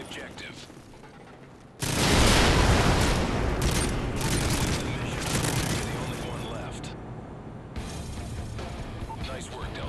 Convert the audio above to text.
objective. You're the only one left. Nice work, Delta.